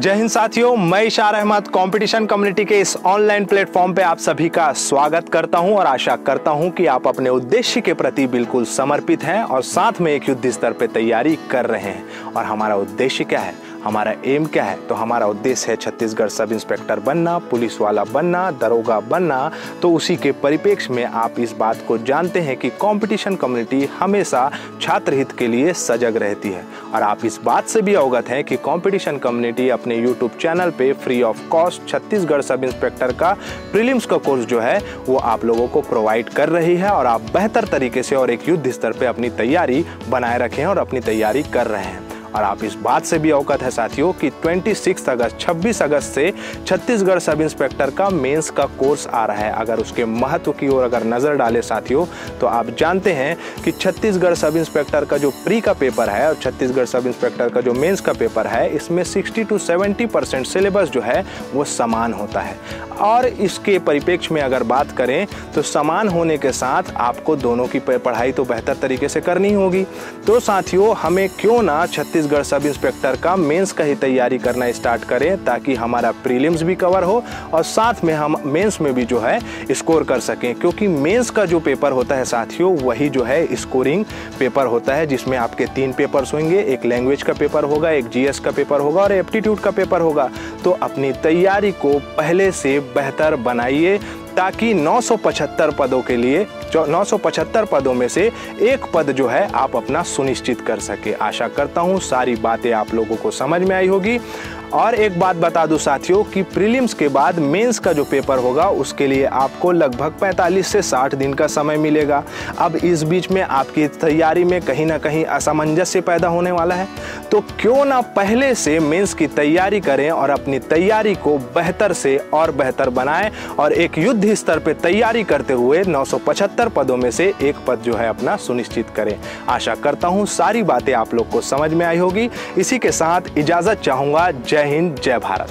जय हिंद साथियों, मैं इशार अहमद कंपटीशन कम्युनिटी के इस ऑनलाइन प्लेटफॉर्म पे आप सभी का स्वागत करता हूँ और आशा करता हूँ कि आप अपने उद्देश्य के प्रति बिल्कुल समर्पित हैं और साथ में एक युद्ध स्तर पे तैयारी कर रहे हैं। और हमारा उद्देश्य क्या है? हमारा एम क्या है? तो हमारा उद्देश्य है छत्तीसगढ़ सब इंस्पेक्टर बनना पुलिस वाला बनना, दरोगा बनना। तो उसी के परिप्रेक्ष्य में आप इस बात को जानते हैं कि कंपटीशन कम्युनिटी हमेशा छात्र हित के लिए सजग रहती है। और आप इस बात से भी अवगत हैं कि कंपटीशन कम्युनिटी अपने यूट्यूब चैनल पे free of cost Chhattisgarh sub inspector का प्रीलिम्स का कोर्स जो है, वो आप लोगों को प्रोवाइड कर रही है और आप बेहतर तरीके से और एक युद्ध स्तर पर अपनी तैयारी बनाए रखें और अपनी तैयारी कर रहे हैं। और आप इस बात से भी अवगत है साथियों कि 26 अगस्त 26 अगस्त से छत्तीसगढ़ सब इंस्पेक्टर का मेंस का कोर्स आ रहा है। अगर उसके महत्व की ओर अगर नज़र डाले साथियों तो आप जानते हैं कि छत्तीसगढ़ सब इंस्पेक्टर का जो प्री का पेपर है और छत्तीसगढ़ सब इंस्पेक्टर का जो मेन्स का पेपर है, इसमें 60 टू 70 परसेंट सिलेबस जो है, वो समान होता है। और इसके परिप्रेक्ष्य में अगर बात करें तो समान होने के साथ आपको दोनों की पढ़ाई तो बेहतर तरीके से करनी होगी। तो साथियों, हमें क्यों ना छत्तीसगढ़ सब इंस्पेक्टर का मेंस का ही तैयारी करना स्टार्ट करें ताकि हमारा प्रीलिम्स भी कवर हो और साथ में हम मेंस में भी जो है स्कोर कर सकें, क्योंकि मेंस का जो पेपर होता है साथियों, वही जो है स्कोरिंग पेपर होता है, जिसमें आपके तीन पेपर्स होंगे, एक लैंग्वेज का पेपर होगा, एक जीएस का पेपर होगा और एप्टीट्यूड का पेपर होगा। तो अपनी तैयारी को पहले से बेहतर बनाइए, ताकि 975 पदों के लिए 975 पदों में से एक पद जो है आप अपना सुनिश्चित कर सके। आशा करता हूँ सारी बातें आप लोगों को समझ में आई होगी। और एक बात बता दूँ साथियों कि प्रीलिम्स के बाद मेंस का जो पेपर होगा, उसके लिए आपको लगभग 45 से 60 दिन का समय मिलेगा। अब इस बीच में आपकी तैयारी में कहीं ना कहीं असमंजस्य पैदा होने वाला है। तो क्यों ना पहले से मेंस की तैयारी करें और अपनी तैयारी को बेहतर से और बेहतर बनाएँ और एक युद्ध स्तर पर तैयारी करते हुए नौ पदों में से एक पद जो है अपना सुनिश्चित करें। आशा करता हूँ सारी बातें आप लोग को समझ में आई होगी। इसी के साथ इजाज़त चाहूँगा। जय हिंद, जय भारत।